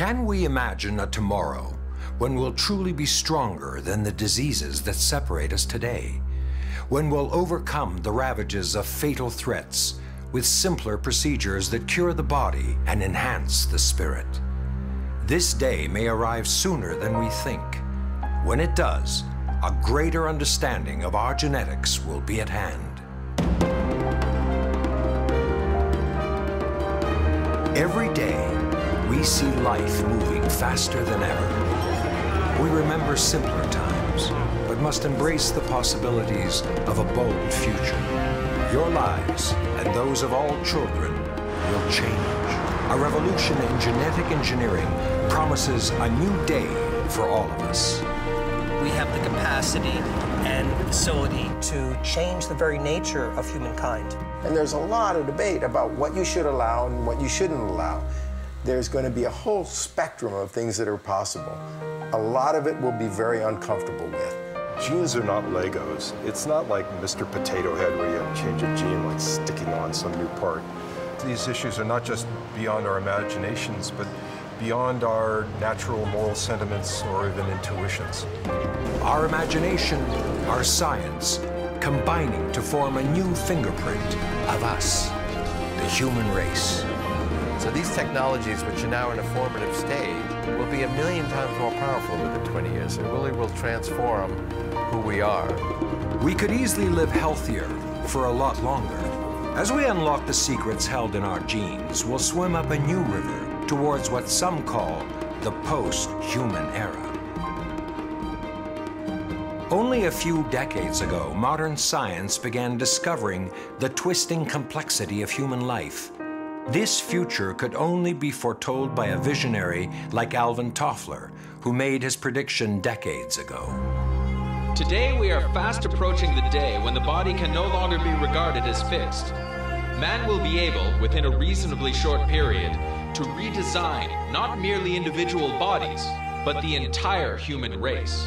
Can we imagine a tomorrow when we'll truly be stronger than the diseases that separate us today? When we'll overcome the ravages of fatal threats with simpler procedures that cure the body and enhance the spirit? This day may arrive sooner than we think. When it does, a greater understanding of our genetics will be at hand. Every day, we see life moving faster than ever. We remember simpler times, but must embrace the possibilities of a bold future. Your lives and those of all children will change. A revolution in genetic engineering promises a new day for all of us. We have the capacity and facility to change the very nature of humankind. And there's a lot of debate about what you should allow and what you shouldn't allow. There's going to be a whole spectrum of things that are possible. A lot of it will be very uncomfortable with. Genes are not Legos. It's not like Mr. Potato Head where you change a gene like sticking on some new part. These issues are not just beyond our imaginations, but beyond our natural moral sentiments or even intuitions. Our imagination, our science, combining to form a new fingerprint of us, the human race. So these technologies, which are now in a formative stage, will be a million times more powerful within 20 years. It really will transform who we are. We could easily live healthier for a lot longer. As we unlock the secrets held in our genes, we'll swim up a new river towards what some call the post-human era. Only a few decades ago, modern science began discovering the twisting complexity of human life. This future could only be foretold by a visionary like Alvin Toffler, who made his prediction decades ago. Today we are fast approaching the day when the body can no longer be regarded as fixed. Man will be able, within a reasonably short period, to redesign not merely individual bodies, but the entire human race.